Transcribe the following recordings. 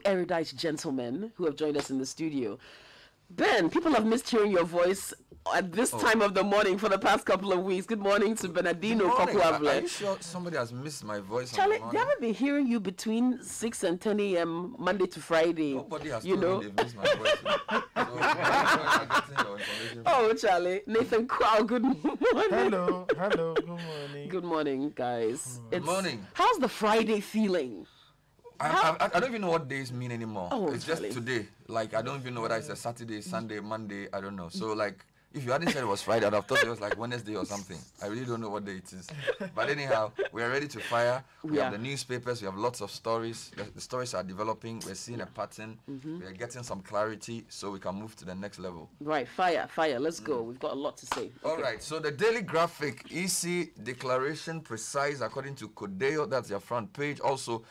two erudite gentlemen who have joined us in the studio. Ben, people have missed hearing your voice at this oh. time of the morning for the past couple of weeks. Good morning to Bernardino Kokuavle. Are you sure somebody has missed my voice? Charlie, they haven't been hearing you between 6 and 10 a.m. Monday to Friday. Nobody has you know? they've missed my voice. so, oh, Charlie. Nathan Quao, good morning. Hello, hello, good morning. Good morning, guys. Good morning. How's the Friday feeling? I, I, I, don't even know what days mean anymore. Oh, it's just today. Like I don't even know whether it's a Saturday, Sunday, Monday. I don't know. So like, if you hadn't said it was Friday, I'd have thought it was like Wednesday or something. I really don't know what day it is. But anyhow, we are ready to fire. We yeah. have the newspapers. We have lots of stories. The, the stories are developing. We're seeing a pattern. Mm-hmm. We are getting some clarity, so we can move to the next level. Right, fire, fire. Let's mm. go. We've got a lot to say. All okay. right. So the daily graphic, EC declaration precise according to CODEO. That's your front page. Also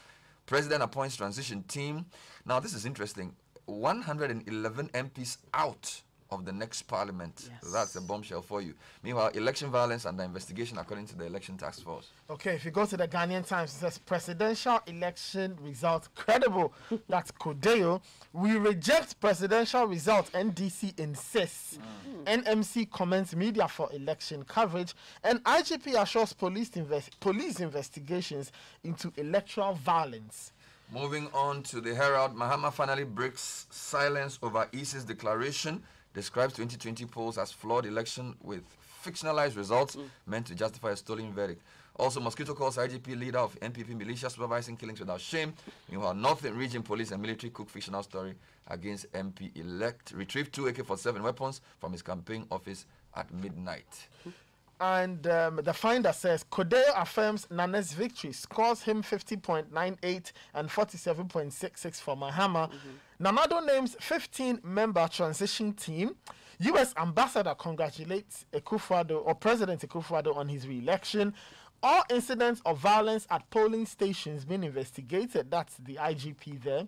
President appoints transition team. Now, this is interesting. 111 MPs out of the next parliament. Yes. That's a bombshell for you. Meanwhile, election violence under investigation according to the election task force. Okay, if you go to the Ghanaian Times, it says presidential election results credible. That's CODEO. We reject presidential result, NDC insists. Mm. NMC commends media for election coverage. And IGP assures police, invest- police investigations into electoral violence. Moving on to the Herald, Mahama finally breaks silence over EC's declaration describes 2020 polls as flawed election with fictionalized results mm. meant to justify a stolen verdict. Also, Mosquito calls IGP leader of NPP militia supervising killings without shame. Meanwhile, Northern Region Police and military cook fictional story against MP elect. Retrieved two AK-47 weapons from his campaign office at midnight. And um, the finder says CODEO affirms Nana's victory, scores him 50.98 and 47.66 for Mahama. Mm-hmm. Nanado names 15 member transition team. US ambassador congratulates Akufo-Addo or President Akufo-Addo on his re election. All incidents of violence at polling stations being investigated. That's the IGP there.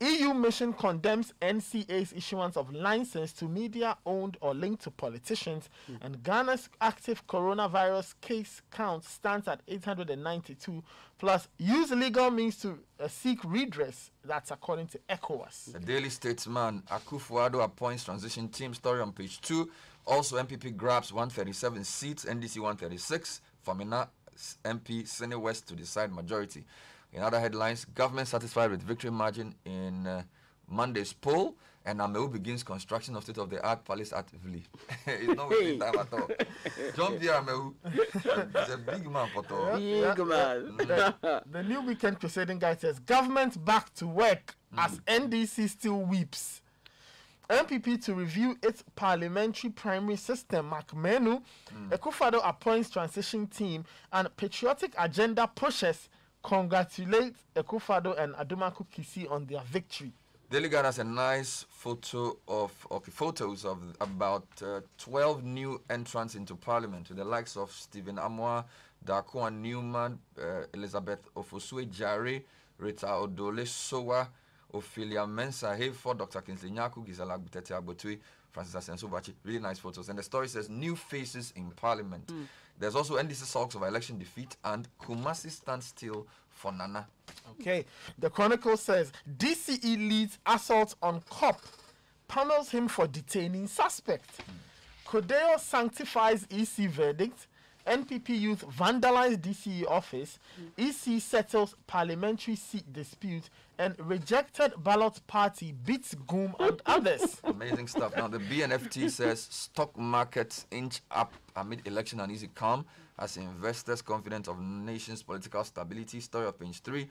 EU mission condemns NCA's issuance of license to media owned or linked to politicians, mm. and Ghana's active coronavirus case count stands at 892. Plus, use legal means to uh, seek redress. That's according to ECOWAS. The Daily Statesman Akufo-Addo appoints transition team story on page two. Also, NPP grabs 137 seats, NDC 136. Famina MP Senate West to decide majority. In other headlines, government satisfied with victory margin in uh, Monday's poll, and Amewu begins construction of state-of-the-art palace at Vili. it's not wasting time at all. John Pierre Amewu is a big man for all. Big man. the, the, new weekend crusading guy says, government back to work mm. as NDC still weeps. NPP to review its parliamentary primary system. Mac Manu, mm. Akufo-Addo appoints transition team, and patriotic agenda pushes congratulate Akufo-Addo and Adomaku Kissi on their victory. Daily got us a nice photo of okay, photos of about uh, 12 new entrants into parliament, with the likes of Stephen Amoah, Darko Newman, uh, Elizabeth Ofosu-Adjare, Rita Odole Sowa, Ophelia Mensah Hayford, Dr. Kingsley Nyarko, Gisela Butete Agbotui, Francis Asenso Bachi. Really nice photos. And the story says new faces in parliament. Mm. There's also NDC sulks of election defeat and Kumasi stands still for Nana. Okay. The Chronicle says DCE leads assault on cop, panels him for detaining suspect. Mm. CODEO sanctifies EC verdict. NPP youth vandalize DCE office. Mm. EC settles parliamentary seat dispute and rejected ballot party beats GUM and others. Amazing stuff. Now the B&FT says stock markets inch up amid election and easy calm as investors confident of nation's political stability. Story of page three.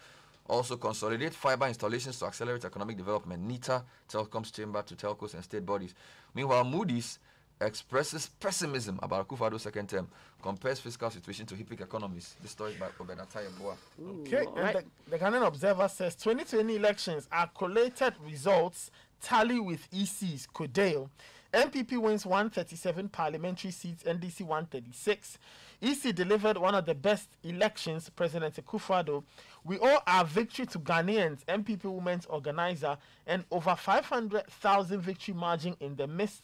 Also consolidate fiber installations to accelerate economic development. NITA, telecoms chamber to telcos and state bodies. Meanwhile, Moody's expresses pessimism about Akufo-Addo's second term, compares fiscal situation to HIPC economies. This story by Obed Boa. Okay, right. and the, the Ghanaian Observer says 2020 elections are collated results tally with EC's CODEO. NPP wins 137 parliamentary seats, NDC 136. EC delivered one of the best elections, President Akufo-Addo. We owe our victory to Ghanaians, NPP Women's Organizer, and over 500,000 victory margin in the midst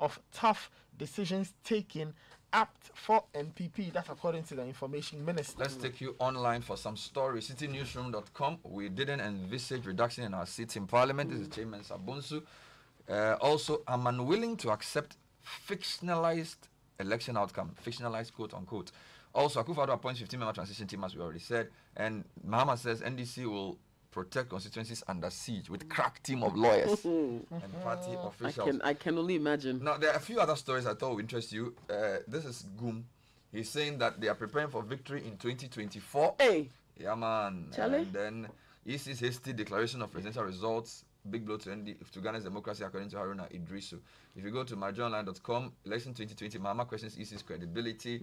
of tough decisions taken apt for NPP. That's according to the information minister. Let's take you online for some stories. CitiNewsroom.com. We didn't envisage reduction in our seats in Parliament. This is Chairman Sabunsu. Uh, also, I'm unwilling to accept fictionalized election outcome, fictionalized quote unquote. Also, Akufo-Addo appoints 15 member transition team, as we already said. And Mahama says NDC will protect constituencies under siege with crack team of lawyers and party officials. I can I can only imagine. Now, there are a few other stories I thought would interest you. Uh, this is GUM. He's saying that they are preparing for victory in 2024. Hey, Yeah, man. Charlie? And then EC's hasty declaration of presidential results. Big blow to, ND, to Ghana's democracy, according to Haruna Iddrisu. If you go to myjoyonline.com, election 2020, Mahama questions EC's credibility.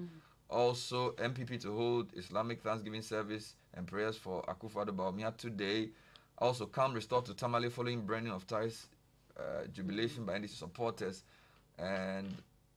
Also, NPP to hold Islamic Thanksgiving service and prayers for Akufo-Addo Bawumia today. Also, calm restored to Tamale following burning of ties, uh, jubilation by NDC supporters. And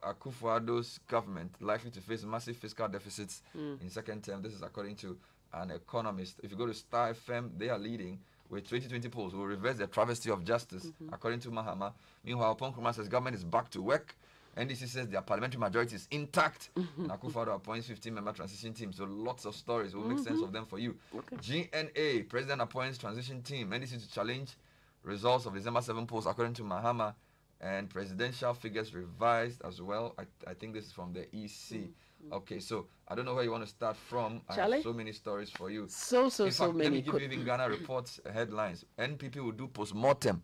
Akufo-Addo's government likely to face massive fiscal deficits in second term. This is according to an economist. If you go to Starr FM, they are leading with 2020 polls will reverse the travesty of justice, according to Mahama. Meanwhile, Ponkroma says government is back to work. NDC says their parliamentary majority is intact. Mhm. and Akufo-Addo appoints 15 member transition team. So lots of stories. We'll make sense mm-hmm. of them for you. GNA, president appoints transition team. NDC to challenge results of December 7 polls, according to Mahama. And presidential figures revised as well. I, I think this is from the EC. Mm-hmm. Okay, so I don't know where you want to start from. I have so many stories for you. so so In so fact, let me many. give Could- you even Ghana reports uh, headlines. NPP will do post-mortem.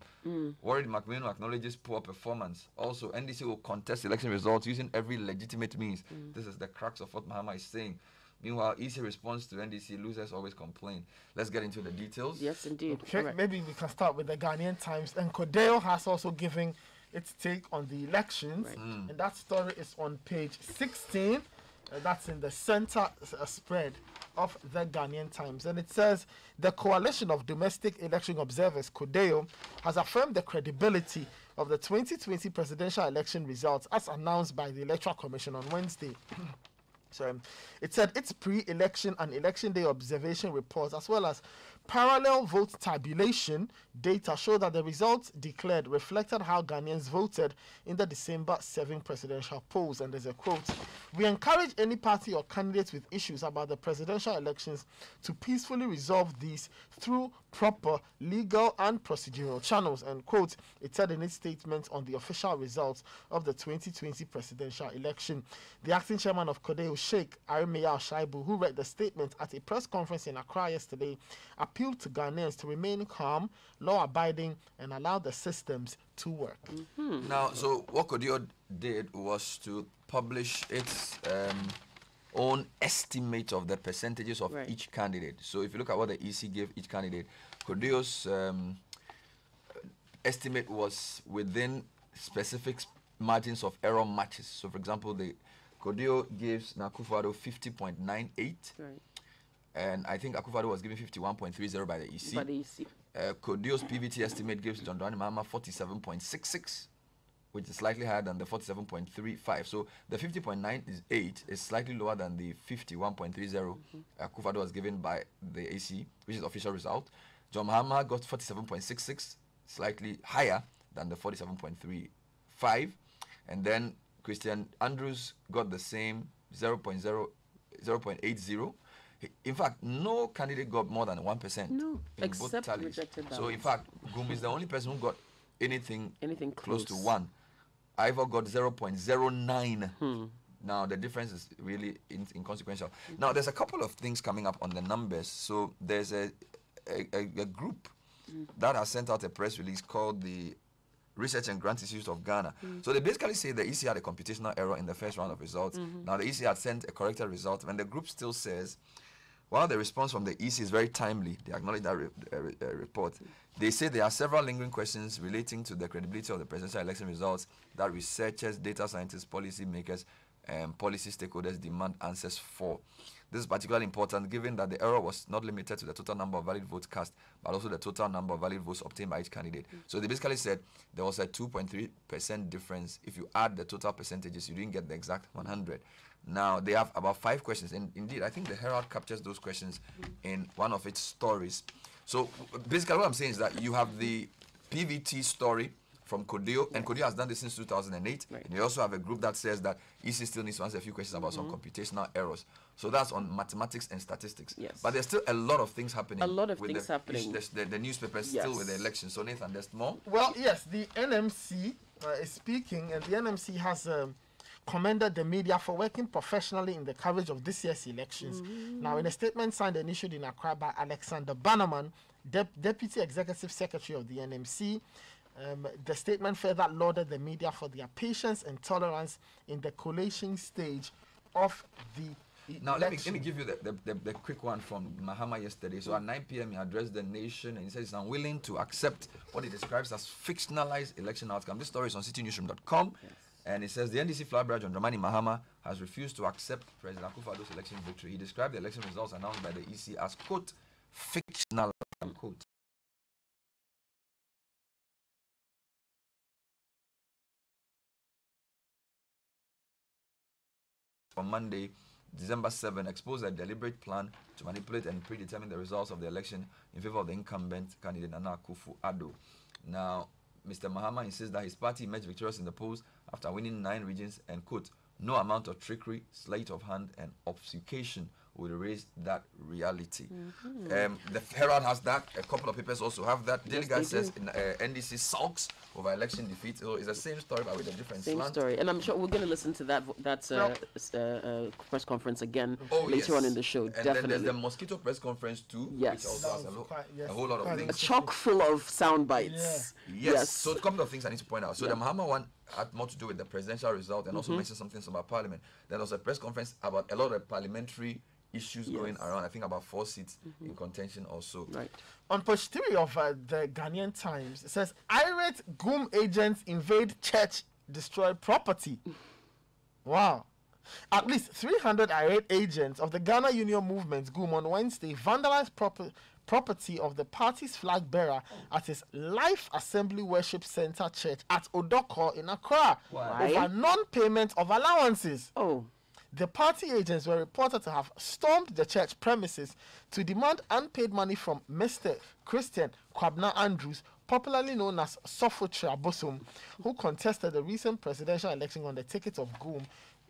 Worried McMahon acknowledges poor performance. Also, NDC will contest election results using every legitimate means. This is the crux of what Mahama is saying. Meanwhile, EC response to NDC losers always complain. Let's get into the details. Yes, indeed. Okay, All right. maybe we can start with the Ghanaian Times. And CODEO has also given its take on the elections, Right. Hmm. and that story is on page 16. Uh, that's in the center uh, spread of the Ghanaian Times. And it says the Coalition of Domestic Election Observers, CODEO, has affirmed the credibility of the 2020 presidential election results as announced by the Electoral Commission on Wednesday. Um, it said its pre-election and election day observation reports, as well as parallel vote tabulation data, show that the results declared reflected how Ghanaians voted in the December 7 presidential polls. And there's a quote: "We encourage any party or candidate with issues about the presidential elections to peacefully resolve these through proper legal and procedural channels." End quote. It said in its statement on the official results of the 2020 presidential election. The acting chairman of CODEO, Sheikh Arimea Shaibu, who read the statement at a press conference in Accra yesterday, appealed to Ghanaians to remain calm, law abiding, and allow the systems to work. Now, so what CODEO did was to publish its um, own estimate of the percentages of Right. each candidate. So if you look at what the EC gave each candidate, CODEO's um, estimate was within specific margins of error matches. So, for example, the CODEO gives Nakufado 50.98, Right. and I think Akufo-Addo was given 51.30 by the EC. But you see, Uh, PVT estimate gives John Dramani Mahama 47.66, which is slightly higher than the 47.35. So the 50.98 is slightly lower than the 51.30 uh, Akufo-Addo was given by the AC, which is official result. John Mahama got 47.66, slightly higher than the 47.35. And then Christian Andrews got the same 0.0, 0.80. In fact, no candidate got more than 1%. No, except rejected So in fact, GUM is the only person who got anything anything close close, to one. Ivor got 0.09. Hmm. Now the difference is really in- inconsequential. Now there's a couple of things coming up on the numbers. So there's a a, a, a group Hmm. that has sent out a press release called the Research and Grant Institute of Ghana. So they basically say the EC had a computational error in the first round of results. Now the EC had sent a corrected result, and the group still says, while the response from the EC is very timely, they acknowledge that uh, re- uh, report. They say there are several lingering questions relating to the credibility of the presidential election results that researchers, data scientists, policy makers, and policy stakeholders demand answers for. This is particularly important given that the error was not limited to the total number of valid votes cast, but also the total number of valid votes obtained by each candidate. Mm. So they basically said there was a 2.3% difference. If you add the total percentages, you didn't get the exact 100. Now they have about five questions, and indeed, I think the Herald captures those questions mm. in one of its stories. So basically, what I'm saying is that you have the PVT story from CODEO, and CODEO has done this since 2008. Right. And they also have a group that says that EC still needs to answer a few questions about some computational errors. So that's on mathematics and statistics. Mm-hmm. Yes. But there's still a lot of things happening. A lot of with things the, happening. The, the, the newspapers still with the Yes. election. So Nathan, there's more. Well, yes, the NMC uh, is speaking, and the NMC has um, commended the media for working professionally in the coverage of this year's elections. Now, in a statement signed and issued in Accra by Alexander Bannerman, Dep- Deputy Executive Secretary of the NMC, um, the statement further lauded the media for their patience and tolerance in the collation stage of the Now let me election. let me give you the, the, the, the quick one from Mahama yesterday. So at 9 p.m. he addressed the nation and he says he's unwilling to accept what he describes as fictionalized election outcome. This story is on citinewsroom.com. And it says the NDC flag bearer John Dramani Mahama has refused to accept President Akufo-Addo's election victory. He described the election results announced by the EC as quote fictional unquote. On Monday, December 7, exposed a deliberate plan to manipulate and predetermine the results of the election in favor of the incumbent candidate Nana Akufo-Addo. Now, Mr. Mahama insists that his party emerged victorious in the polls after winning nine regions and quote, no amount of trickery, sleight of hand, and obfuscation will erase that reality. Um, the Herald has that. A couple of papers also have that. Daily Yes, says in, uh, NDC sulks over election defeat. So it's the same story but with a different Same slant. story, and I'm sure we're going to listen to that that uh, Well- s- uh, uh, press conference again Oh, later on in the show. And then there's the mosquito press conference too, Yes. which also has a, lo- quite- yes, a whole lot of quite things. chock full of sound bites. Yes. So a couple of things I need to point out. So Yeah. the Mahama one had more to do with the presidential result and also Mm-hmm. mentioned some things about parliament. Then there was a press conference about a lot of parliamentary issues going Yes. Mm-hmm. around. I think about four seats in contention also. right. On page three of uh, the Ghanaian Times, it says irate GUM agents invade church, destroy property. Wow. At least 300 irate agents of the Ghana Union Movement GUM on Wednesday vandalized proper- property of the party's flag bearer at his Life Assembly Worship Center Church at Odorkor in Accra Why? over non-payment of allowances. Oh, The party agents were reported to have stormed the church premises to demand unpaid money from Mr. Christian Kwabena Andrews, popularly known as Sofotra Bosom, who contested the recent presidential election on the ticket of GUM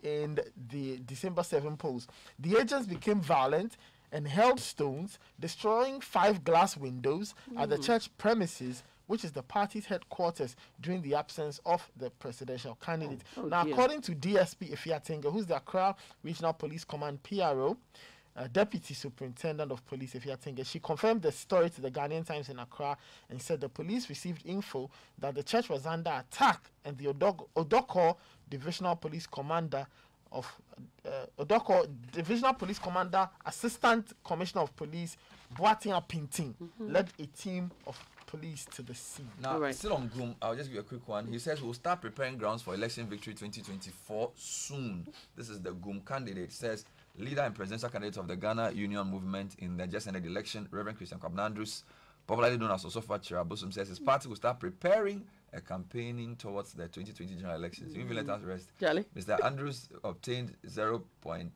in the December 7 polls. The agents became violent and held stones, destroying five glass windows at the hmm. church premises, which is the party's headquarters, during the absence of the presidential candidate. Oh, now, dear. according to DSP Effia Tenge, who's the Accra Regional Police Command PRO, uh, Deputy Superintendent of Police Effia Tenge, she confirmed the story to the Ghanaian Times in Accra and said the police received info that the church was under attack and the Odog- Odorkor Divisional Police Commander of uh, Odorkor Divisional Police Commander, Assistant Commissioner of Police, Boatia Pintin, led a team of police to the scene. Now, Alright. still on GUM, I'll just give you a quick one. He says we'll start preparing grounds for election victory 2024 soon. This is the GUM candidate. Says leader and presidential candidate of the Ghana Union Movement in the just ended election, Reverend Christian Kwabena Andrews, popularly known as Osofa Chirabusum, says his party will start preparing a campaigning towards the 2020 general elections. You will let us rest. Charlie. Mr. Andrews obtained 0.8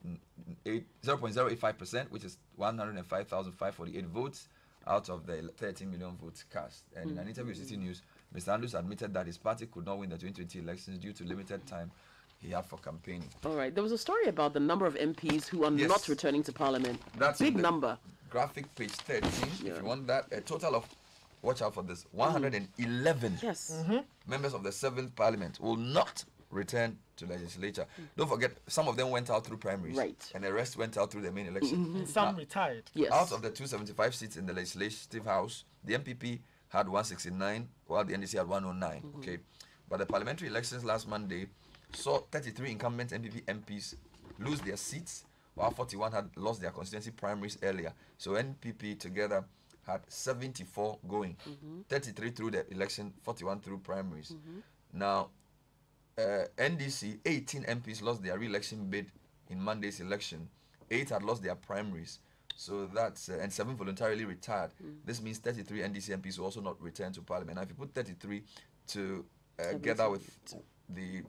0.085%, which is 105,548 votes out of the 13 million votes cast. And in an mm. interview with Citi News, Mr. Andrews admitted that his party could not win the 2020 elections due to limited time he had for campaigning. all right. There was a story about the number of MPs who are Yes. not returning to Parliament. That's big number. Graphic page 13, Yeah. if you want that, a total of, watch out for this, 111 Yes. Mm-hmm. members of the seventh parliament will not return to legislature. Don't forget, some of them went out through primaries, Right. and the rest went out through the main election. Mm-hmm. Some retired. Yes. Out of the 275 seats in the legislative house, the NPP had 169, while the NDC had 109. Mm-hmm. Okay, but the parliamentary elections last Monday saw 33 incumbent NPP MPs lose their seats, while 41 had lost their constituency primaries earlier. So NPP together had 74 going, mm-hmm. 33 through the election, 41 through primaries. Now, uh, NDC, 18 MPs lost their re-election bid in Monday's election. Eight had lost their primaries. So that's uh, and seven voluntarily retired. This means 33 NDC MPs will also not return to parliament. Now, if you put 33 to uh, gather with the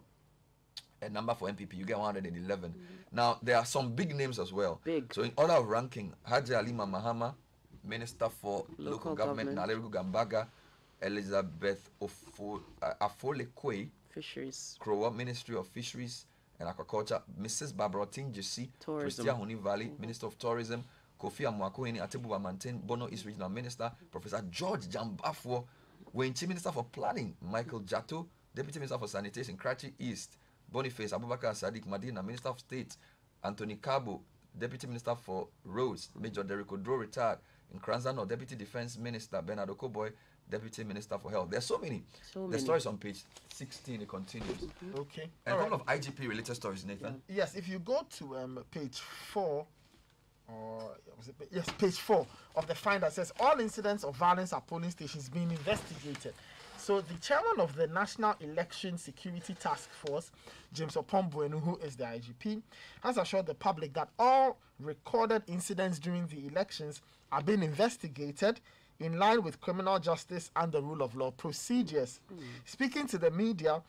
uh, number for NPP, you get 111. Now, there are some big names as well. Big. So, in order of ranking, Hajia Alima Mahama, Minister for Local, Local Government, Government. Nalerigu Gambaga, Elizabeth Ofo, uh, Afoley Quaye Fisheries. Krowa, Ministry of Fisheries and Aquaculture, Mrs. Barbara Tingjesi. Christia Huni Valley, Minister of Tourism, Kofi Amwakoheni, Atebu Mantin, Bono East Regional Minister, Professor George Jambafo, Wenchi Minister for Planning, Michael Jato, Deputy Minister for Sanitation, Karachi East, Boniface Abubakar Sadiq Madina, Minister of State, Anthony Cabo, Deputy Minister for Roads, Major Derek Odro retired, in Kranzano, Deputy Defense Minister, Bernardo Koboy, Deputy Minister for Health. There's so many. So the many. story is on page 16, it continues. Okay. And All a couple right. of IGP related stories, Nathan. Yes, if you go to um, page four, or was it, yes, page four of the finder says all incidents of violence at polling stations being investigated. So the chairman of the National Election Security Task Force, James Oppong-Boanuh, who is the IGP, has assured the public that all recorded incidents during the elections are being investigated in line with criminal justice and the rule of law procedures. Speaking to the media,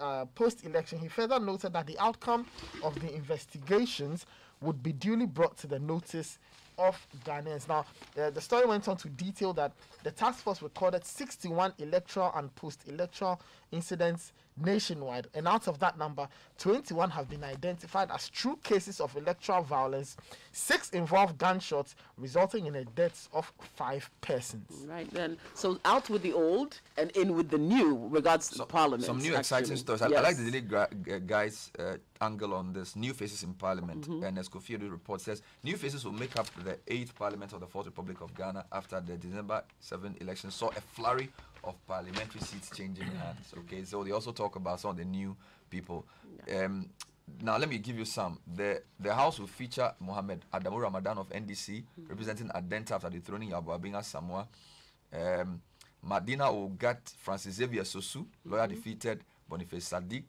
uh, post election, he further noted that the outcome of the investigations would be duly brought to the notice of Ghanaians. Now, uh, the story went on to detail that the task force recorded 61 electoral and post electoral incidents nationwide, and out of that number, 21 have been identified as true cases of electoral violence. Six involved gunshots, resulting in the deaths of five persons. Right then. So out with the old and in with the new regards to Parliament. Some new exciting actually. stories. I, I like the Yes. Daily Guide uh, angle on this. New faces in Parliament. Mm-hmm. And as Kofi Edu report says, new faces will make up the eighth Parliament of the Fourth Republic of Ghana after the December 7 election saw a flurry of parliamentary seats changing hands. Okay, so they also talk about some of the new people. Um, now let me give you some. The the house will feature Mohammed Adamu Ramadan of NDC representing Adenta after dethroning Yaw Buaben Asamoa. Um, Madina Ogat Francis Xavier Sosu, lawyer defeated Boniface Sadiq.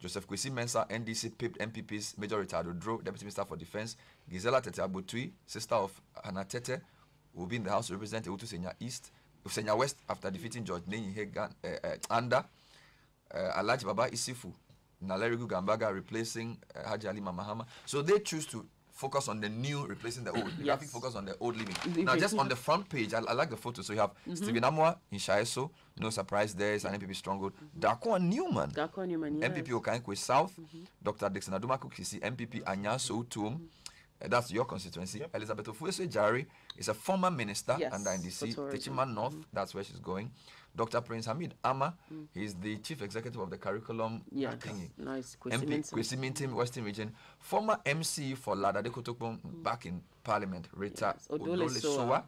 Joseph Kwesi Mensah, NDC pipped NPP's Major Richard Odro, Deputy Minister for Defense. Gisela Tete Abutui, sister of Hannah Tete, will be in the House to represent Awutu Senya East, Senya West after defeating George Nenyi Hegan uh, uh, Anda. Uh, Baba Isifu, Nalerigu Gambaga replacing uh, Hajia Alima Mahama. So they choose to focus on the new replacing the old. The graphic Yes. focus on the old living. Now, just on the front page, I, I like the photo. So you have Stephen Amoah in Nhyiaeso, no surprise there, is an NPP stronghold. Darko Newman, Darko Newman, yes. NPP Okankwe South, Dr. Dixon Aduma Kukisi, NPP Anyaso Utum. Uh, that's your constituency. Elizabeth Ofosu-Adjare is a former minister Yes, under for NDC. tourism. Techiman North, that's where she's going. Dr. Prince Hamid Ama, he's the chief executive of the curriculum Yes. thingy. Nice. Kwesi MP Mensah. Kwesi Mintim, Western Region, former MC for Lada de Kotokpon back in Parliament, Rita Yes, Odole Odole Soa. Soa,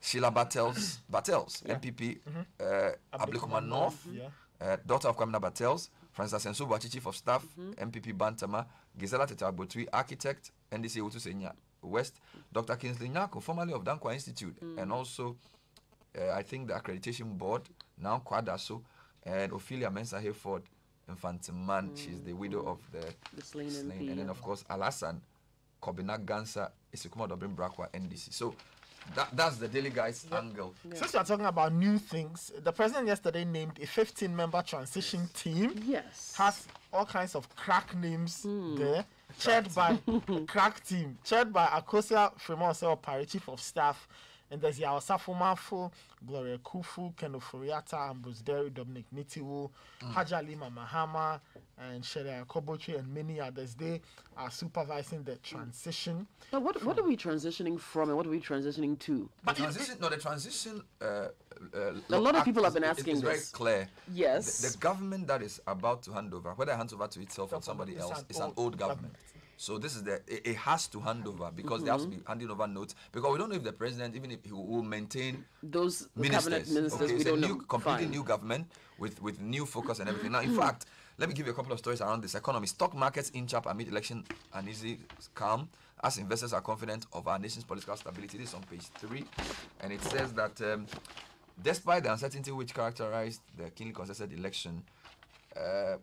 Sheila Bartels, Battles, Yeah. NPP, Mm-hmm. uh, Ablekuma North, Yeah. uh, daughter of Kwamena Bartels, Francis Sensubachi, Chief of Staff, Mm-hmm. NPP Bantama, Gisela Tetabotui, Architect, NDC Awutu Senya West, Dr. Kingsley Nyarko, formerly of Danquah Institute, Mm. and also, uh, I think, the Accreditation Board, now Kwadaso, and Ophelia Mensah Hayford, Mfantseman, she's the widow of the, The slain slain. And then, of course, Alasan, Kobina Gansa, Asikuma Odoben Brakwa, NDC. So that, that's the Daily Guide angle. Since we are talking about new things, the president yesterday named a 15 member transition team. Yes. Has all kinds of crack names hmm. there, chaired by crack team, chaired by Akosia Fremont Pari, chief of staff, and there's Yaw Osafo-Maafo, Gloria Akuffo, Ken Ofori-Atta, Ambrose Dery, Dominic Nitiwul, hmm. Hajia Alima Mahama, and Sheria Kobochi, and many others. They are supervising the transition. But what, what are we transitioning from and what are we transitioning to? The transition, no, the transition. Uh, uh, A lot of people have been is- asking is very this. clear. Yes. The, the government that is about to hand over, whether it hands over to itself or somebody It's else, an is an old old government. So this is the it, it has to hand over because they have to be handing over notes because we don't know if the president, even if he will maintain Those ministers. cabinet ministers, okay, we it's a don't new, know. completely Fine. new government with with new focus and everything. Now, in fact, let me give you a couple of stories around this economy. Stock markets inch up amid election uneasy calm as investors are confident of our nation's political stability. This is on page three, and it says that um, despite the uncertainty which characterized the keenly contested election. Uh,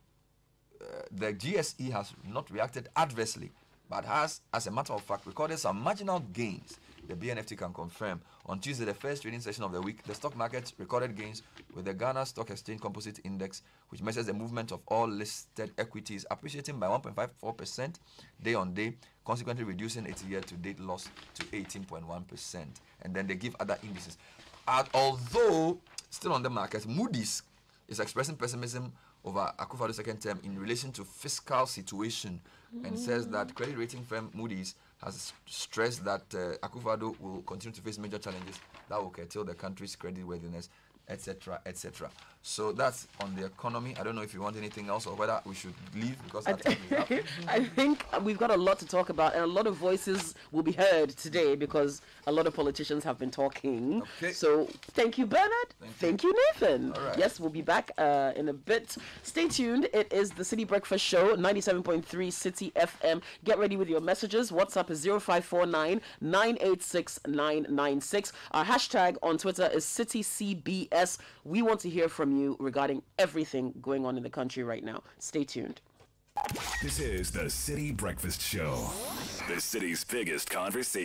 uh, the GSE has not reacted adversely, but has, as a matter of fact, recorded some marginal gains. The B&FT can confirm. On Tuesday, the first trading session of the week, the stock market recorded gains with the Ghana Stock Exchange Composite Index, which measures the movement of all listed equities, appreciating by 1.54% day on day, consequently reducing its year to date loss to 18.1%. And then they give other indices. Uh, although still on the market, Moody's is expressing pessimism over Akufo's second term in relation to fiscal situation and says that credit rating firm Moody's has stressed that uh, Akufo-Addo will continue to face major challenges that will curtail the country's credit worthiness etc., etc. So that's on the economy. I don't know if you want anything else or whether we should leave because I, th- I think we've got a lot to talk about, and a lot of voices will be heard today because a lot of politicians have been talking. Okay. So thank you, Bernard. Thank, thank you. you. Nathan. All right. Yes, we'll be back uh, in a bit. Stay tuned. It is the Citi Breakfast Show, 97.3 Citi FM. Get ready with your messages. WhatsApp is 0549 986 996. Our hashtag on Twitter is CitiCBS. We want to hear from you regarding everything going on in the country right now. Stay tuned. This is the Citi Breakfast Show, the city's biggest conversation.